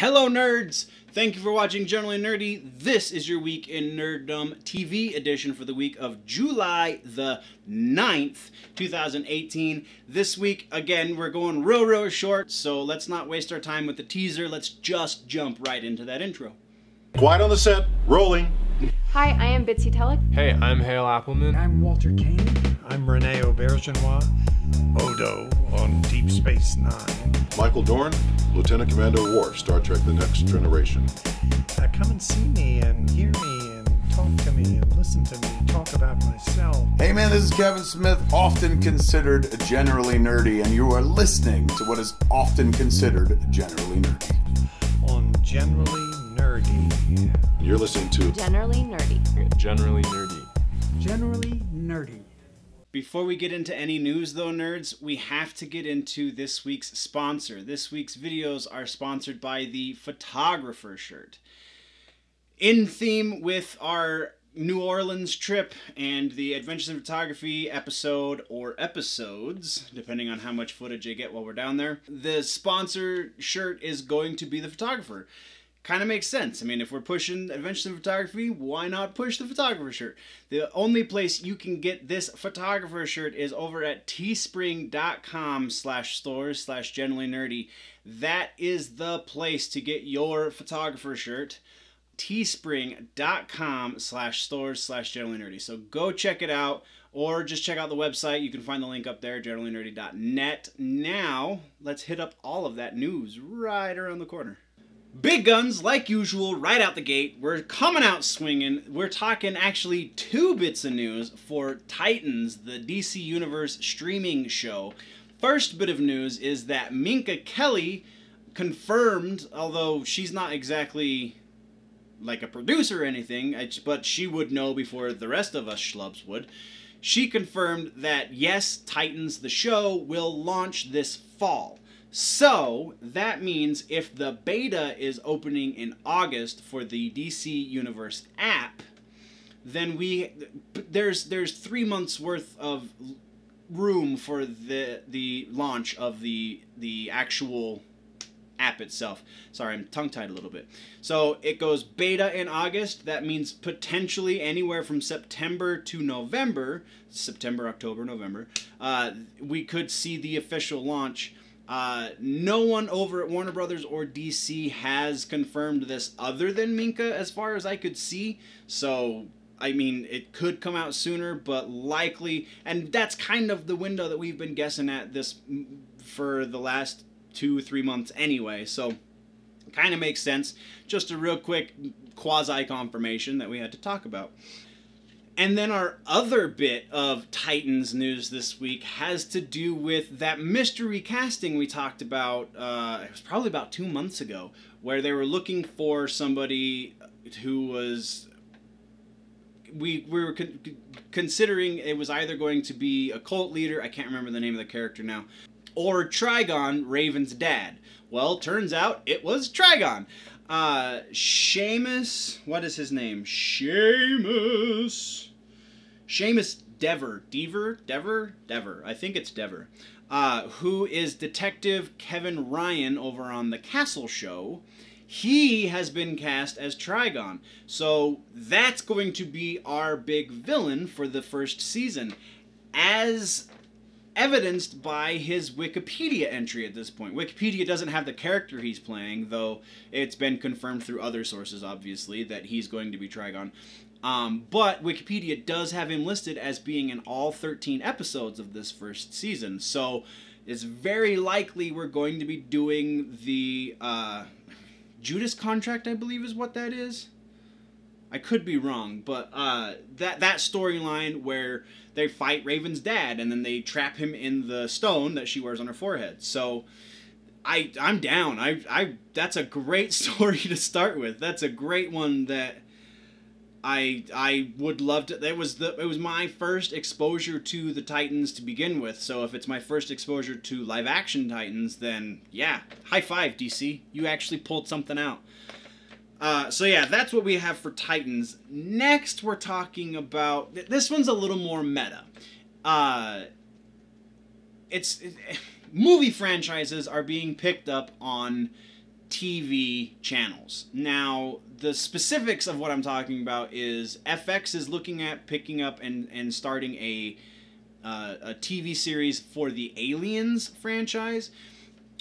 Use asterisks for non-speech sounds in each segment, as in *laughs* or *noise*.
Hello, nerds! Thank you for watching Generally Nerdy. This is your Week in Nerddom TV edition for the week of July the 9th, 2018. This week, again, we're going real, real short, so let's not waste our time with the teaser. Let's just jump right into that intro. Quiet on the set, rolling. Hi, I am Bitsie Tulloch. Hey, I'm Hale Appleman. I'm Walter Koenig. I'm Rene Auberjonois. Odo on Deep Space Nine. Michael Dorn, Lieutenant Commander Worf, Star Trek The Next Generation. Uh, come and see me and hear me and talk to me and listen to me talk about myself. Hey man, this is Kevin Smith, often considered generally nerdy, and you are listening to what is often considered generally nerdy. On Generally Nerdy. You're listening to Generally nerdy. Generally nerdy. Generally nerdy. Before we get into any news, though, nerds, we have to get into this week's sponsor. This week's videos are sponsored by the Photographer shirt. In theme with our New Orleans trip and the Adventures in Photography episode or episodes, depending on how much footage I get while we're down there, the sponsor shirt is going to be the photographer kind of makes sense. I mean, if we're pushing adventure in Photography, why not push the photographer shirt? The only place you can get this photographer shirt is over at teespring.com slash stores slash generally nerdy. That is the place to get your photographer shirt. teespring.com slash stores slash generally nerdy. So go check it out or just check out the website. You can find the link up there, generallynerdy.net. Now, let's hit up all of that news right around the corner. Big guns, like usual, right out the gate. We're coming out swinging. We're talking actually two bits of news for Titans, the DC Universe streaming show. First bit of news is that Minka Kelly confirmed, although she's not exactly like a producer or anything, but she would know before the rest of us schlubs would. She confirmed that yes, Titans, the show, will launch this fall. So that means if the beta is opening in August for the DC Universe app, then we there's there's three months worth of room for the the launch of the the actual app itself. Sorry, I'm tongue tied a little bit. So it goes beta in August. That means potentially anywhere from September to November, September, October, November. Uh, we could see the official launch. Uh, no one over at Warner Brothers or DC has confirmed this other than Minka, as far as I could see. So, I mean, it could come out sooner, but likely, and that's kind of the window that we've been guessing at this for the last two, three months anyway. So, kind of makes sense. Just a real quick quasi confirmation that we had to talk about. And then our other bit of Titans news this week has to do with that mystery casting we talked about. Uh, it was probably about two months ago, where they were looking for somebody who was. We, we were con considering it was either going to be a cult leader, I can't remember the name of the character now, or Trigon, Raven's dad. Well, turns out it was Trigon. Uh, Seamus, what is his name? Seamus. Seamus Dever, Dever, Dever, Dever. I think it's Dever. Uh, who is Detective Kevin Ryan over on the Castle Show. He has been cast as Trigon. So that's going to be our big villain for the first season. As evidenced by his Wikipedia entry at this point. Wikipedia doesn't have the character he's playing, though it's been confirmed through other sources, obviously, that he's going to be Trigon. Um, but Wikipedia does have him listed as being in all 13 episodes of this first season. So it's very likely we're going to be doing the uh, Judas contract, I believe is what that is. I could be wrong, but uh, that that storyline where they fight Raven's dad and then they trap him in the stone that she wears on her forehead. So I I'm down. I I that's a great *laughs* story to start with. That's a great one that I I would love to. It was the it was my first exposure to the Titans to begin with. So if it's my first exposure to live action Titans, then yeah, high five DC. You actually pulled something out. Uh, so yeah, that's what we have for Titans. Next, we're talking about this one's a little more meta. Uh, it's it, *sighs* movie franchises are being picked up on TV channels. Now, the specifics of what I'm talking about is FX is looking at picking up and, and starting a, uh, a TV series for the Aliens franchise.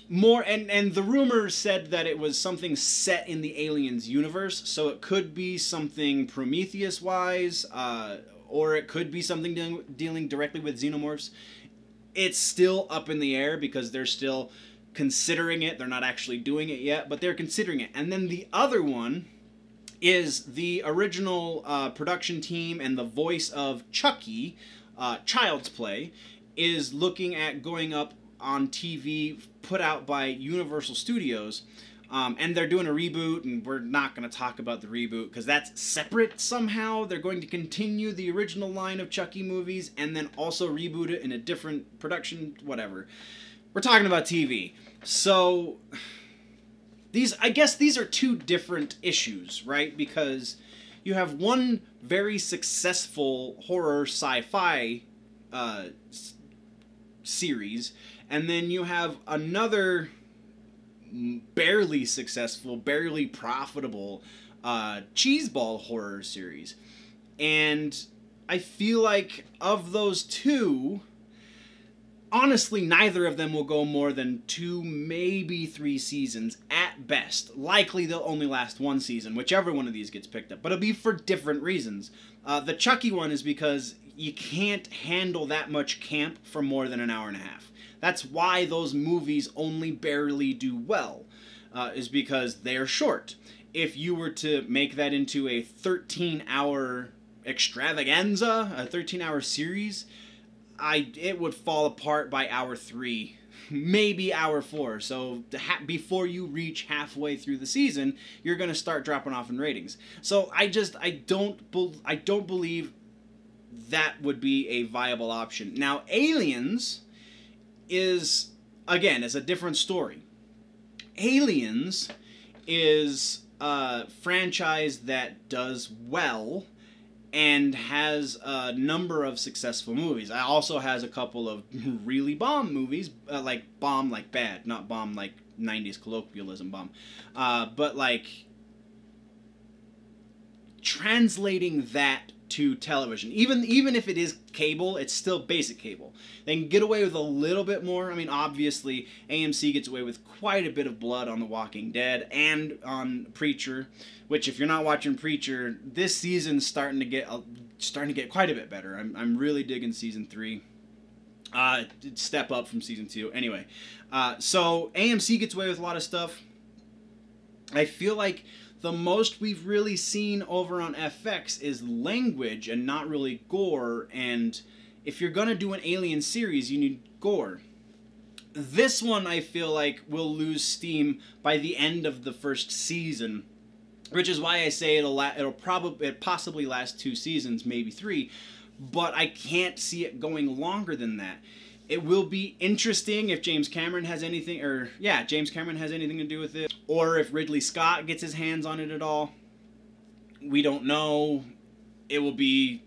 More and and the rumor said that it was something set in the Aliens universe, so it could be something Prometheus wise, uh, or it could be something dealing, dealing directly with xenomorphs. It's still up in the air because they're still considering it. They're not actually doing it yet, but they're considering it. And then the other one is the original uh, production team and the voice of Chucky, uh, Child's Play, is looking at going up on TV put out by Universal Studios. Um, and they're doing a reboot, and we're not going to talk about the reboot because that's separate somehow. They're going to continue the original line of Chucky movies and then also reboot it in a different production, whatever. We're talking about TV. So, these, I guess these are two different issues, right? Because you have one very successful horror sci fi uh, series, and then you have another barely successful, barely profitable uh, cheeseball horror series. And I feel like of those two, honestly, neither of them will go more than two, maybe three seasons at best. Likely they'll only last one season, whichever one of these gets picked up. But it'll be for different reasons. Uh, the Chucky one is because you can't handle that much camp for more than an hour and a half. That's why those movies only barely do well, uh, is because they're short. If you were to make that into a 13 hour extravaganza, a 13 hour series, I it would fall apart by hour three, maybe hour four. So ha- before you reach halfway through the season, you're gonna start dropping off in ratings. So I just I don't bel I don't believe that would be a viable option. Now Aliens is again is a different story. Aliens is a franchise that does well and has a number of successful movies. It also has a couple of really bomb movies, uh, like bomb like bad, not bomb like 90s colloquialism bomb. Uh, but like translating that to television. Even even if it is cable, it's still basic cable. They can get away with a little bit more. I mean, obviously, AMC gets away with quite a bit of blood on The Walking Dead and on Preacher, which if you're not watching Preacher, this season's starting to get a, starting to get quite a bit better. I'm I'm really digging season 3. Uh step up from season 2. Anyway, uh so AMC gets away with a lot of stuff. I feel like the most we've really seen over on FX is language and not really gore. And if you're gonna do an Alien series, you need gore. This one I feel like will lose steam by the end of the first season, which is why I say it'll la- it'll probably it possibly last two seasons, maybe three, but I can't see it going longer than that. It will be interesting if James Cameron has anything, or yeah, James Cameron has anything to do with it, or if Ridley Scott gets his hands on it at all. We don't know. It will be.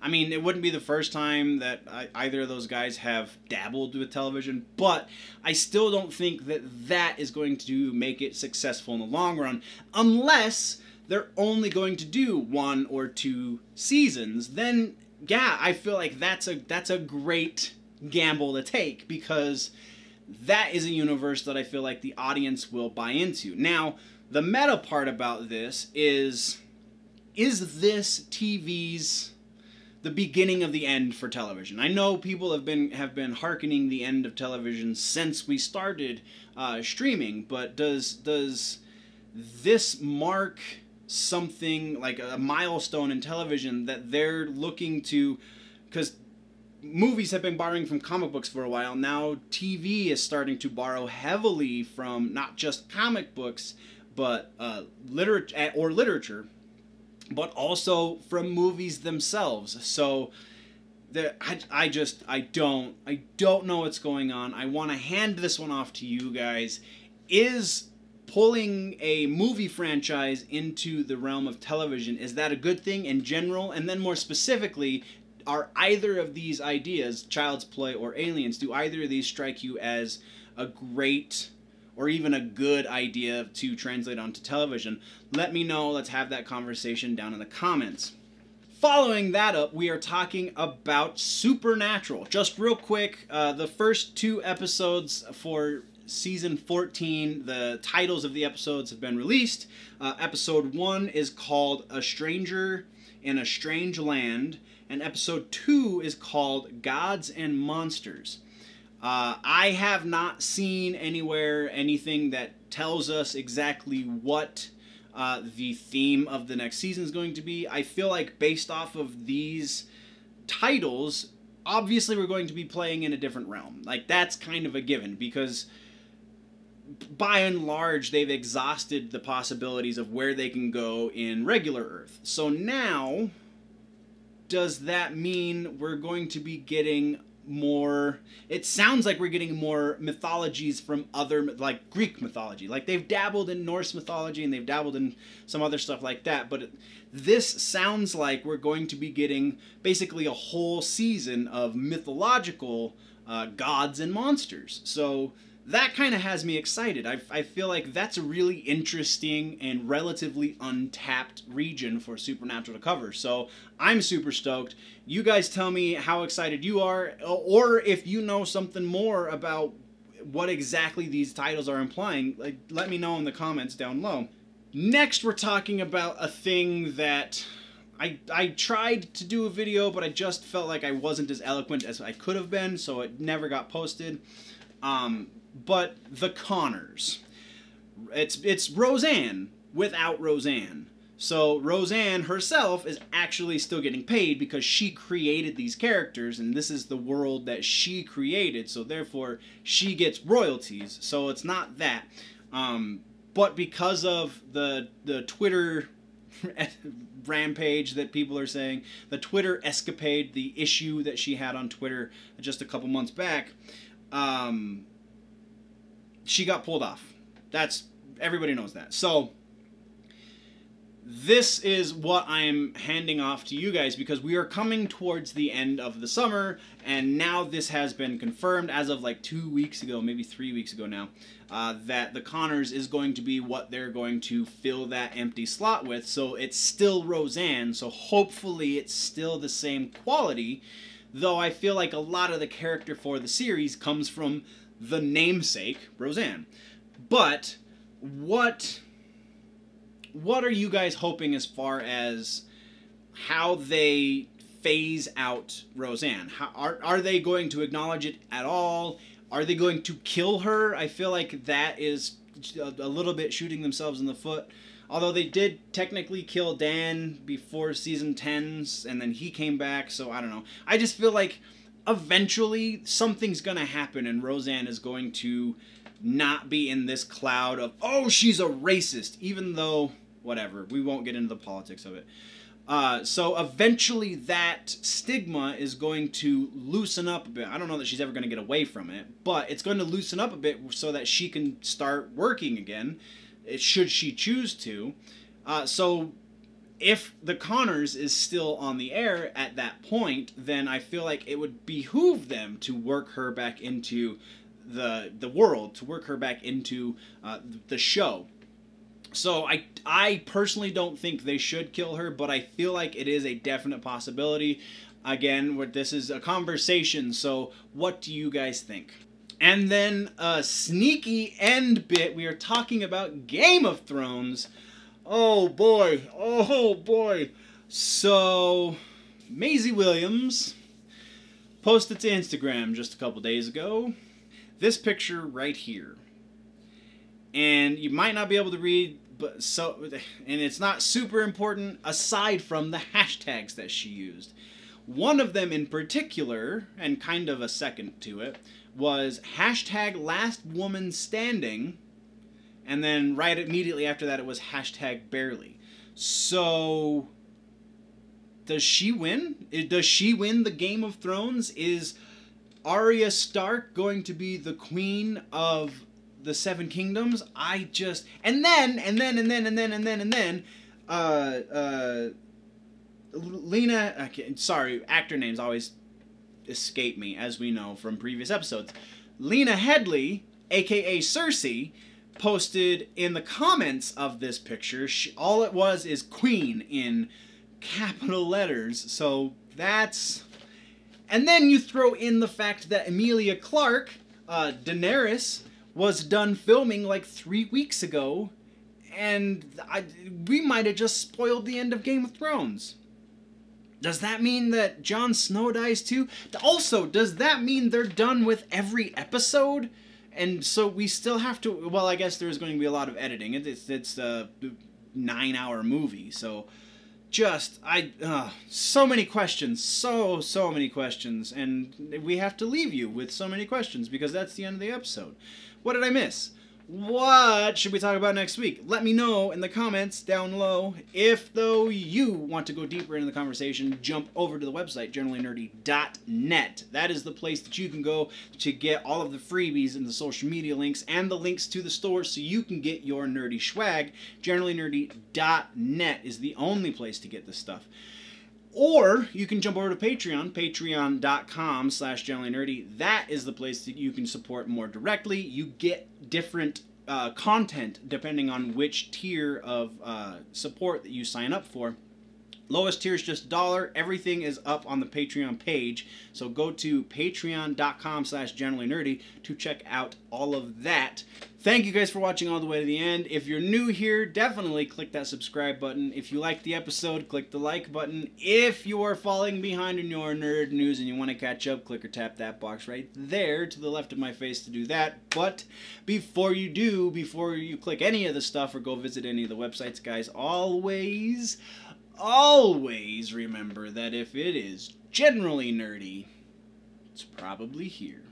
I mean, it wouldn't be the first time that I, either of those guys have dabbled with television, but I still don't think that that is going to make it successful in the long run, unless they're only going to do one or two seasons. Then, yeah, I feel like that's a that's a great gamble to take because that is a universe that I feel like the audience will buy into. Now, the meta part about this is is this TV's the beginning of the end for television? I know people have been have been hearkening the end of television since we started uh, streaming, but does does this mark something like a milestone in television that they're looking to because movies have been borrowing from comic books for a while. Now TV is starting to borrow heavily from not just comic books, but uh, literature or literature, but also from movies themselves. So. I, I just I don't I don't know what's going on. I want to hand this one off to you guys. Is pulling a movie franchise into the realm of television is that a good thing in general and then more specifically are either of these ideas child's play or aliens do either of these strike you as a great or even a good idea to translate onto television, let me know. Let's have that conversation down in the comments. Following that up, we are talking about Supernatural. Just real quick, uh, the first two episodes for season 14, the titles of the episodes have been released. Uh, episode 1 is called A Stranger in a Strange Land, and episode 2 is called Gods and Monsters. Uh, I have not seen anywhere anything that tells us exactly what uh, the theme of the next season is going to be. I feel like based off of these titles, obviously we're going to be playing in a different realm. Like that's kind of a given because by and large they've exhausted the possibilities of where they can go in regular Earth. So now does that mean we're going to be getting more it sounds like we're getting more mythologies from other like greek mythology. Like they've dabbled in norse mythology and they've dabbled in some other stuff like that but this sounds like we're going to be getting basically a whole season of mythological uh, gods and monsters. So that kind of has me excited. I, I feel like that's a really interesting and relatively untapped region for Supernatural to cover. So I'm super stoked. You guys tell me how excited you are, or if you know something more about what exactly these titles are implying. Like, let me know in the comments down low. Next, we're talking about a thing that I, I tried to do a video, but I just felt like I wasn't as eloquent as I could have been, so it never got posted. Um, but the Conners. It's it's Roseanne without Roseanne. So Roseanne herself is actually still getting paid because she created these characters and this is the world that she created. So therefore she gets royalties. So it's not that. Um, but because of the the Twitter *laughs* rampage that people are saying, the Twitter escapade, the issue that she had on Twitter just a couple months back, um, she got pulled off. That's everybody knows that. So this is what I'm handing off to you guys because we are coming towards the end of the summer and now this has been confirmed as of like two weeks ago, maybe three weeks ago now, uh, that the Conners is going to be what they're going to fill that empty slot with. So it's still Roseanne, so hopefully it's still the same quality, though I feel like a lot of the character for the series comes from the namesake, Roseanne. But what what are you guys hoping as far as how they phase out Roseanne? How, are are they going to acknowledge it at all? Are they going to kill her? I feel like that is a, a little bit shooting themselves in the foot. Although they did technically kill Dan before season 10's and then he came back, so I don't know. I just feel like eventually something's going to happen and Roseanne is going to not be in this cloud of, oh, she's a racist, even though, whatever, we won't get into the politics of it. Uh, so eventually that stigma is going to loosen up a bit. I don't know that she's ever going to get away from it, but it's going to loosen up a bit so that she can start working again, eh, should she choose to. Uh, so if the Conners is still on the air at that point, then I feel like it would behoove them to work her back into the the world, to work her back into uh, the show. So I I personally don't think they should kill her, but I feel like it is a definite possibility. Again, what this is a conversation. So what do you guys think? And then a sneaky end bit. We are talking about Game of Thrones. Oh boy. Oh boy. So, Maisie Williams posted to Instagram just a couple days ago this picture right here. And you might not be able to read but so and it's not super important aside from the hashtags that she used. One of them in particular, and kind of a second to it, was hashtag last woman standing and then right immediately after that it was hashtag barely. So does she win? Does she win the Game of Thrones? Is Arya Stark going to be the queen of the Seven Kingdoms? I just and then and then and then and then and then and then uh uh Lena okay, sorry, actor names always escape me as we know from previous episodes. Lena Headey aka Cersei, posted in the comments of this picture. She, all it was is Queen in capital letters. So that's. And then you throw in the fact that Emilia Clarke, uh, Daenerys, was done filming like three weeks ago, and I, we might have just spoiled the end of Game of Thrones. Does that mean that Jon Snow dies too? Also, does that mean they're done with every episode? And so we still have to. Well, I guess there's going to be a lot of editing. It's it's a nine-hour movie, so just I uh, so many questions, so so many questions, and we have to leave you with so many questions because that's the end of the episode. What did I miss? What should we talk about next week? Let me know in the comments down below. If, though, you want to go deeper into the conversation, jump over to the website, generallynerdy.net. That is the place that you can go to get all of the freebies and the social media links and the links to the store so you can get your nerdy swag. Generallynerdy.net is the only place to get this stuff. Or you can jump over to Patreon, patreon.com slash nerdy. That is the place that you can support more directly. You get different uh, content depending on which tier of uh, support that you sign up for. Lowest tier is just dollar. Everything is up on the Patreon page. So go to patreon.com slash generally nerdy to check out all of that. Thank you guys for watching all the way to the end. If you're new here, definitely click that subscribe button. If you like the episode, click the like button. If you are falling behind in your nerd news and you want to catch up, click or tap that box right there to the left of my face to do that. But before you do, before you click any of the stuff or go visit any of the websites, guys, always always remember that if it is generally nerdy, it's probably here.